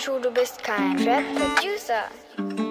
Schuh, du bist kein Rap-Producer.